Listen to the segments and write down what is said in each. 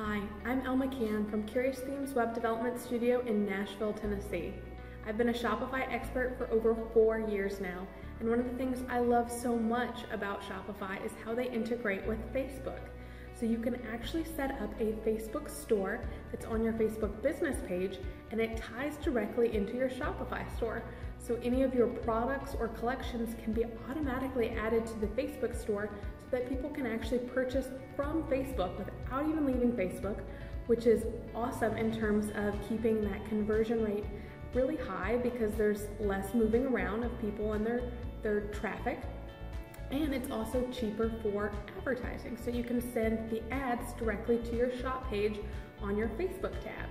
Hi, I'm Elle McCann from Curious Themes Web Development Studio in Nashville, Tennessee. I've been a Shopify expert for over four years now, and one of the things I love so much about Shopify is how they integrate with Facebook. So you can actually set up a Facebook store that's on your Facebook business page and it ties directly into your Shopify store. So any of your products or collections can be automatically added to the Facebook store that people can actually purchase from Facebook without even leaving Facebook, which is awesome in terms of keeping that conversion rate really high because there's less moving around of people and their, their traffic and it's also cheaper for advertising. So you can send the ads directly to your shop page on your Facebook tab.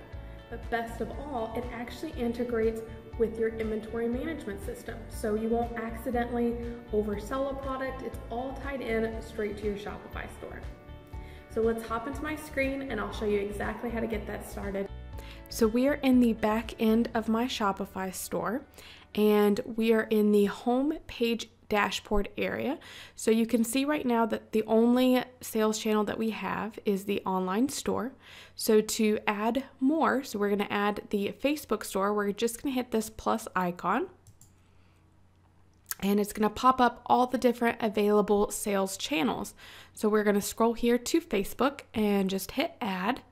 But best of all, it actually integrates with your inventory management system. So you won't accidentally oversell a product. It's all tied in straight to your Shopify store. So let's hop into my screen and I'll show you exactly how to get that started. So we are in the back end of my Shopify store and we are in the home page dashboard area. So you can see right now that the only sales channel that we have is the online store. So to add more, so we're going to add the Facebook store, we're just going to hit this plus icon. And it's going to pop up all the different available sales channels. So we're going to scroll here to Facebook and just hit add.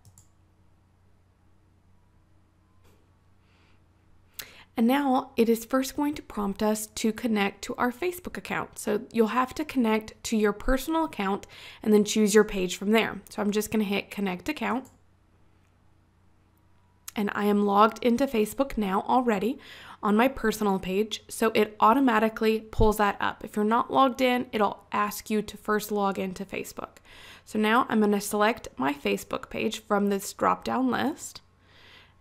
And now it is first going to prompt us to connect to our Facebook account. So you'll have to connect to your personal account and then choose your page from there. So I'm just going to hit connect account. And I am logged into Facebook now already on my personal page. So it automatically pulls that up. If you're not logged in, it'll ask you to first log into Facebook. So now I'm going to select my Facebook page from this drop down list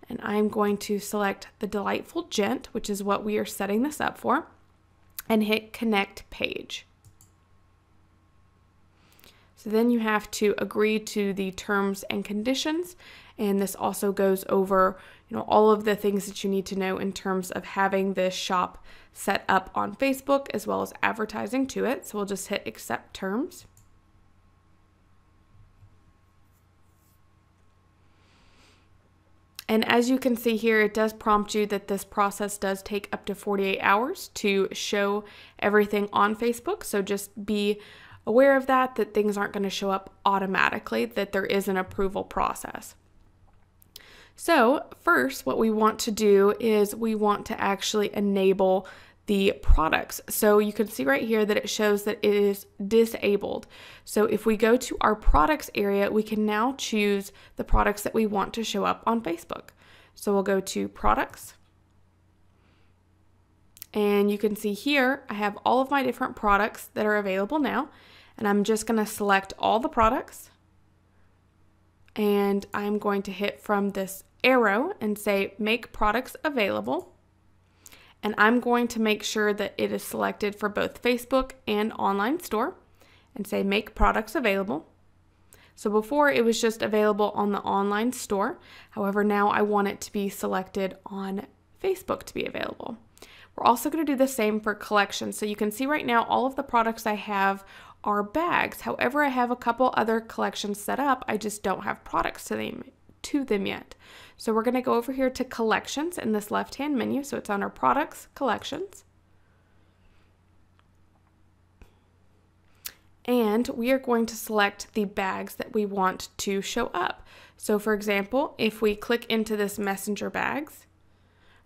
and I'm going to select the Delightful Gent, which is what we are setting this up for, and hit Connect Page. So then you have to agree to the terms and conditions, and this also goes over, you know, all of the things that you need to know in terms of having this shop set up on Facebook as well as advertising to it. So we'll just hit Accept Terms. And as you can see here, it does prompt you that this process does take up to 48 hours to show everything on Facebook. So just be aware of that, that things aren't going to show up automatically, that there is an approval process. So, first, what we want to do is we want to actually enable the products. So you can see right here that it shows that it is disabled. So if we go to our products area, we can now choose the products that we want to show up on Facebook. So we'll go to products. And you can see here, I have all of my different products that are available now. And I'm just going to select all the products. And I'm going to hit from this arrow and say make products available and I'm going to make sure that it is selected for both Facebook and online store and say make products available. So before it was just available on the online store. However, now I want it to be selected on Facebook to be available. We're also going to do the same for collections. So you can see right now all of the products I have are bags. However, I have a couple other collections set up. I just don't have products to them to them yet. So we're going to go over here to collections in this left hand menu. So it's on our products collections. And we are going to select the bags that we want to show up. So for example, if we click into this messenger bags,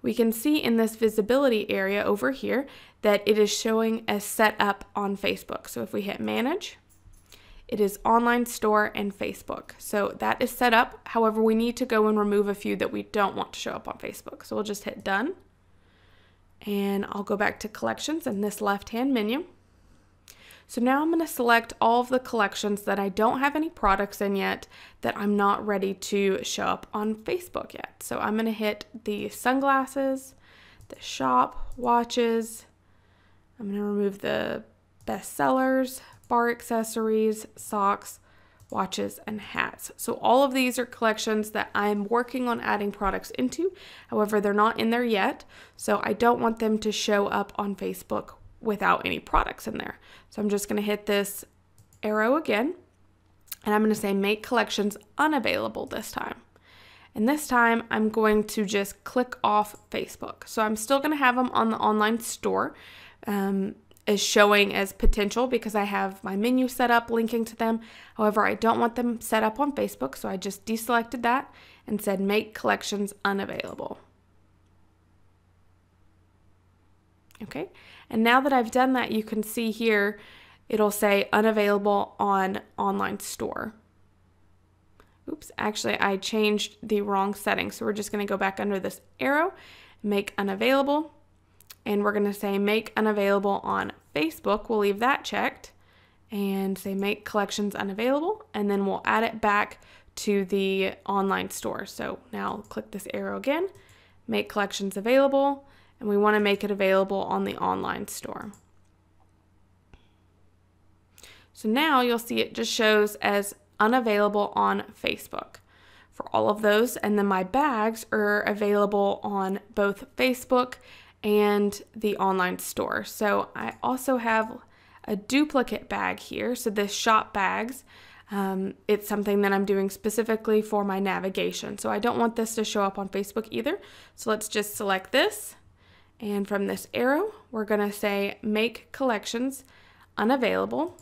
we can see in this visibility area over here that it is showing as set up on Facebook. So if we hit manage, it is online store and Facebook. So that is set up. However, we need to go and remove a few that we don't want to show up on Facebook. So we'll just hit done. And I'll go back to collections in this left-hand menu. So now I'm going to select all of the collections that I don't have any products in yet that I'm not ready to show up on Facebook yet. So I'm going to hit the sunglasses, the shop, watches. I'm going to remove the bestsellers, bar accessories, socks, watches, and hats. So all of these are collections that I'm working on adding products into. However, they're not in there yet, so I don't want them to show up on Facebook without any products in there. So I'm just going to hit this arrow again, And I'm going to say make collections unavailable this time. And this time I'm going to just click off Facebook. So I'm still going to have them on the online store um, as showing as potential because I have my menu set up linking to them. However, I don't want them set up on Facebook. So I just deselected that and said make collections unavailable. Okay, and now that I've done that, you can see here it'll say unavailable on online store. Oops, actually I changed the wrong setting. So we're just gonna go back under this arrow, make unavailable, and we're gonna say make unavailable on Facebook. We'll leave that checked and say make collections unavailable, and then we'll add it back to the online store. So now click this arrow again, make collections available, and we wanna make it available on the online store. So now you'll see it just shows as unavailable on Facebook for all of those. And then my bags are available on both Facebook and the online store. So I also have a duplicate bag here. So this shop bags, um, it's something that I'm doing specifically for my navigation. So I don't want this to show up on Facebook either. So let's just select this. And from this arrow, we're gonna say make collections unavailable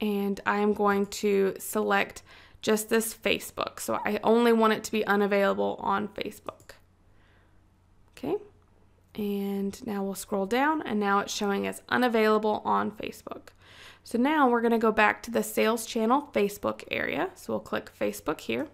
and I am going to select just this Facebook. So I only want it to be unavailable on Facebook. Okay, and now we'll scroll down and now it's showing as unavailable on Facebook. So now we're gonna go back to the sales channel Facebook area. So we'll click Facebook here.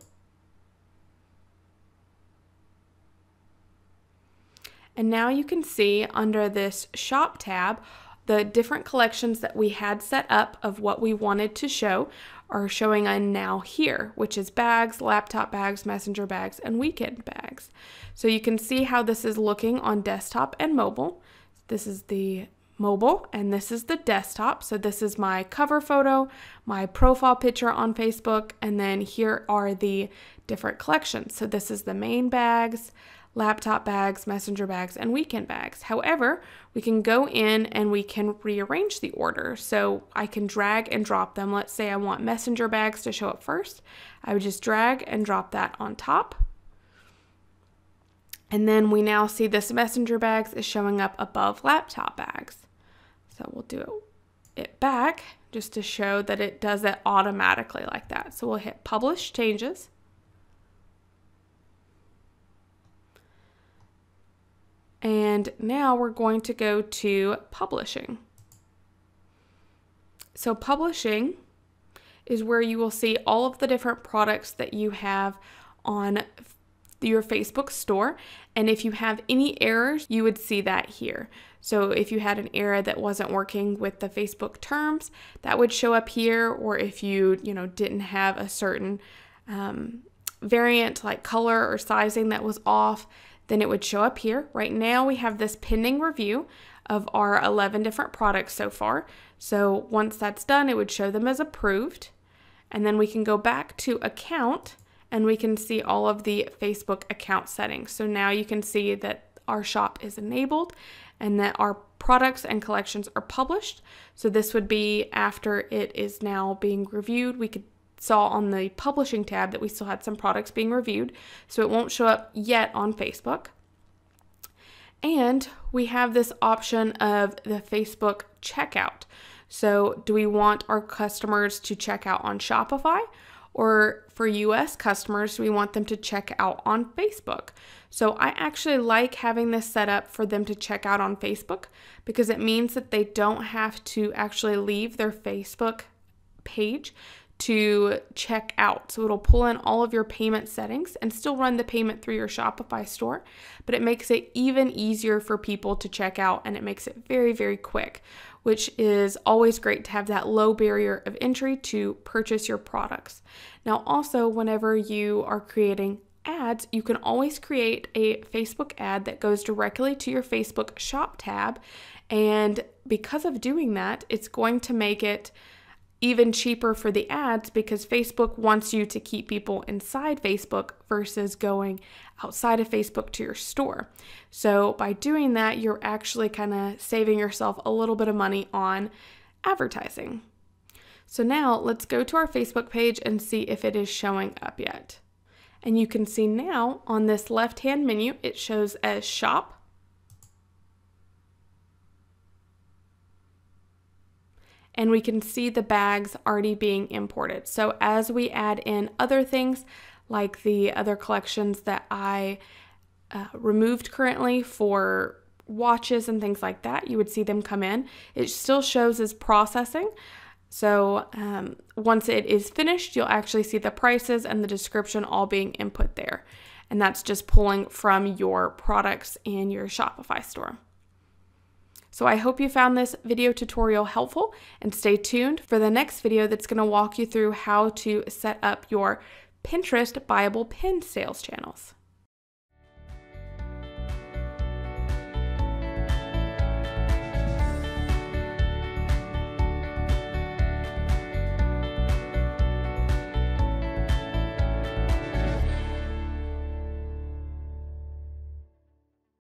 And now you can see under this shop tab the different collections that we had set up of what we wanted to show are showing on now here, which is bags, laptop bags, messenger bags, and weekend bags. So you can see how this is looking on desktop and mobile. This is the mobile and this is the desktop. So this is my cover photo, my profile picture on Facebook, and then here are the different collections. So this is the main bags, laptop bags, messenger bags, and weekend bags. However, we can go in and we can rearrange the order. So I can drag and drop them. Let's say I want messenger bags to show up first. I would just drag and drop that on top. And then we now see this messenger bags is showing up above laptop bags. So we'll do it back just to show that it does it automatically like that. So we'll hit publish changes. And now we're going to go to publishing. So publishing is where you will see all of the different products that you have on your Facebook store. And if you have any errors, you would see that here. So if you had an error that wasn't working with the Facebook terms, that would show up here. Or if you, you know, didn't have a certain um, variant like color or sizing that was off, then it would show up here. Right now we have this pending review of our 11 different products so far. So once that's done, it would show them as approved. And then we can go back to account and we can see all of the Facebook account settings. So now you can see that our shop is enabled and that our products and collections are published. So this would be after it is now being reviewed. We could saw on the publishing tab that we still had some products being reviewed, so it won't show up yet on Facebook. And we have this option of the Facebook checkout. So, do we want our customers to check out on Shopify? Or for US customers, we want them to check out on Facebook? So, I actually like having this set up for them to check out on Facebook because it means that they don't have to actually leave their Facebook page to check out. So it'll pull in all of your payment settings and still run the payment through your Shopify store, but it makes it even easier for people to check out and it makes it very, very quick, which is always great to have that low barrier of entry to purchase your products. Now, also, whenever you are creating ads, you can always create a Facebook ad that goes directly to your Facebook shop tab. And because of doing that, it's going to make it even cheaper for the ads because Facebook wants you to keep people inside Facebook versus going outside of Facebook to your store. So by doing that, you're actually kind of saving yourself a little bit of money on advertising. So now let's go to our Facebook page and see if it is showing up yet. And you can see now on this left hand menu, it shows as shop. And we can see the bags already being imported. So as we add in other things, like the other collections that I uh, removed currently for watches and things like that, you would see them come in. It still shows as processing. So um, once it is finished, you'll actually see the prices and the description all being input there. And that's just pulling from your products in your Shopify store. So I hope you found this video tutorial helpful and stay tuned for the next video that's going to walk you through how to set up your Pinterest buyable pin sales channels.